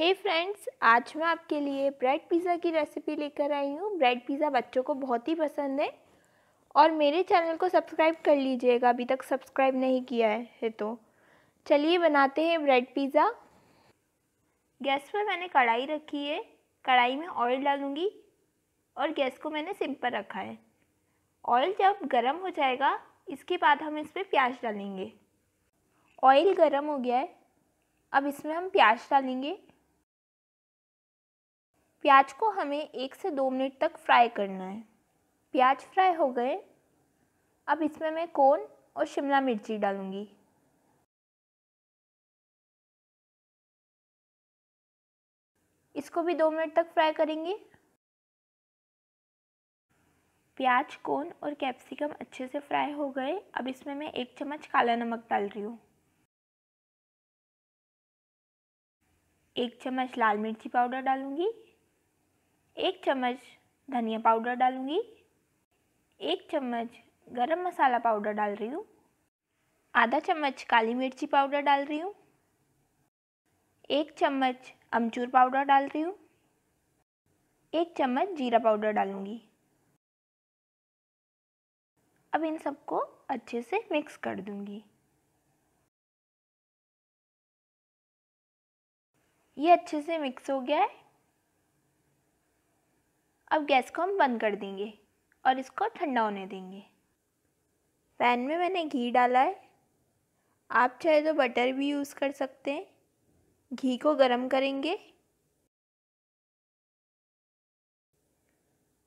हे hey friends आज मैं आपके लिए ब्रेड पिज़्ज़ा की रेसिपी लेकर आई हूँ। ब्रेड पिज़्ज़ा बच्चों को बहुत ही पसंद है। और मेरे चैनल को सब्सक्राइब कर लीजिएगा अभी तक सब्सक्राइब नहीं किया है, तो। चलिए बनाते हैं ब्रेड पिज़्ज़ा गैस पर मैंने कढ़ाई रखी है। कढ़ाई में ऑयल डालूँगी और गैस को मैंने सिम पर रखा है। ऑयल जब गर्म हो जाएगा इसके बाद हम इस पर प्याज डालेंगे। ऑयल गर्म हो गया है। अब इसमें हम प्याज डालेंगे। प्याज को हमें एक से दो मिनट तक फ्राई करना है। प्याज फ्राई हो गए। अब इसमें मैं कोन और शिमला मिर्ची डालूँगी। इसको भी दो मिनट तक फ्राई करेंगे। प्याज, कोन और कैप्सिकम अच्छे से फ्राई हो गए। अब इसमें मैं एक चम्मच काला नमक डाल रही हूँ। एक चम्मच लाल मिर्ची पाउडर डालूँगी। एक चम्मच धनिया पाउडर डालूँगी। एक चम्मच गरम मसाला पाउडर डाल रही हूँ। आधा चम्मच काली मिर्ची पाउडर डाल रही हूँ। एक चम्मच अमचूर पाउडर डाल रही हूँ। एक चम्मच जीरा पाउडर डालूँगी। अब इन सबको अच्छे से मिक्स कर दूँगी। ये अच्छे से मिक्स हो गया है। अब गैस को हम बंद कर देंगे और इसको ठंडा होने देंगे। पैन में मैंने घी डाला है। आप चाहे तो बटर भी यूज़ कर सकते हैं। घी को गरम करेंगे।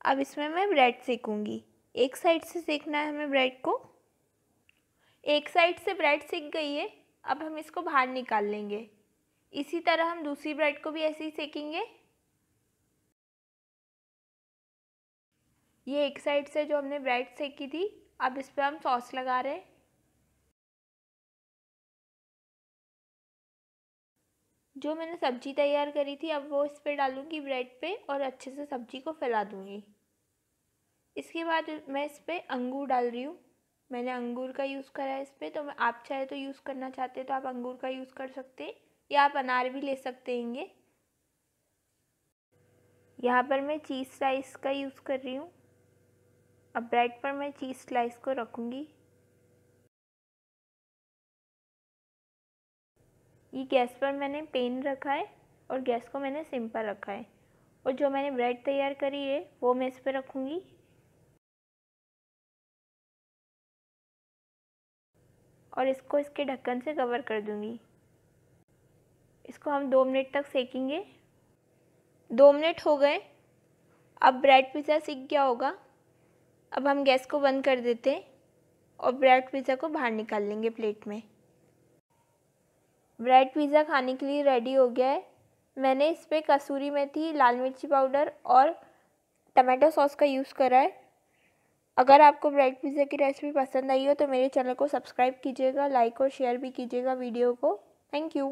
अब इसमें मैं ब्रेड सेकूँगी। एक साइड से सेकना है हमें ब्रेड को। एक साइड से ब्रेड सेक गई है। अब हम इसको बाहर निकाल लेंगे। इसी तरह हम दूसरी ब्रेड को भी ऐसे ही सेकेंगे। ये एक साइड से जो हमने ब्रेड सेकी थी, अब इस पर हम सॉस लगा रहे हैं। जो मैंने सब्ज़ी तैयार करी थी, अब वो इस पर डालूँगी ब्रेड पे और अच्छे से सब्ज़ी को फैला दूँगी। इसके बाद मैं इस पर अंगूर डाल रही हूँ। मैंने अंगूर का यूज़ करा है इस पर तो मैं, आप चाहे तो यूज़ करना चाहते हैं तो आप अंगूर का यूज़ कर सकते हैं, या आप अनार भी ले सकते हैंगे। यहाँ पर मैं चीज़ स्लाइस का यूज़ कर रही हूँ। अब ब्रेड पर मैं चीज़ स्लाइस को रखूँगी। ये गैस पर मैंने पेन रखा है और गैस को मैंने सिम पर रखा है। और जो मैंने ब्रेड तैयार करी है, वो मैं इस पर रखूँगी। और इसको इसके ढक्कन से कवर कर दूँगी। इसको हम दो मिनट तक सेकेंगे। दो मिनट हो गए। अब ब्रेड पिज़्ज़ा सीख गया होगा। अब हम गैस को बंद कर देते हैं और ब्रेड पिज़्ज़ा को बाहर निकाल लेंगे प्लेट में। ब्रेड पिज़्ज़ा खाने के लिए रेडी हो गया है। मैंने इस पर कसूरी मेथी, लाल मिर्ची पाउडर और टमाटो सॉस का यूज़ करा है। अगर आपको ब्रेड पिज़्ज़ा की रेसिपी पसंद आई हो तो मेरे चैनल को सब्सक्राइब कीजिएगा, लाइक और शेयर भी कीजिएगा वीडियो को। Thank you.